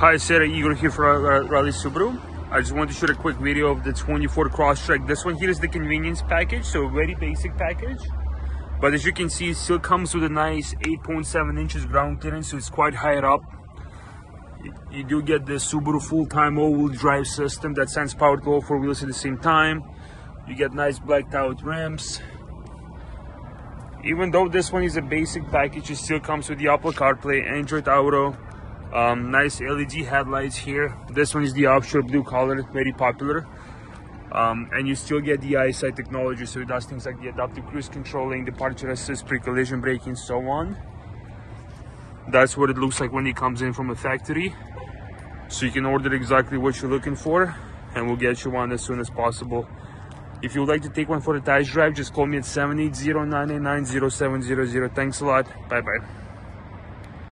Hi, Sarah Igor here for uh, Rally Subaru. I just wanted to shoot a quick video of the 24 Crosstrek. This one here is the convenience package, so very basic package. But as you can see, it still comes with a nice 8.7 inches ground clearance, so it's quite higher up. You do get the Subaru full-time all-wheel drive system that sends power to all four wheels at the same time. You get nice blacked out rims. Even though this one is a basic package, it still comes with the Apple CarPlay, Android Auto, um, nice LED headlights here. This one is the offshore blue color, very popular. Um, and you still get the eyesight technology, so it does things like the adaptive cruise controlling, departure assist, pre-collision braking, so on. That's what it looks like when it comes in from a factory. So you can order exactly what you're looking for, and we'll get you one as soon as possible. If you would like to take one for a test drive, just call me at 780-989-0700. Thanks a lot. Bye-bye.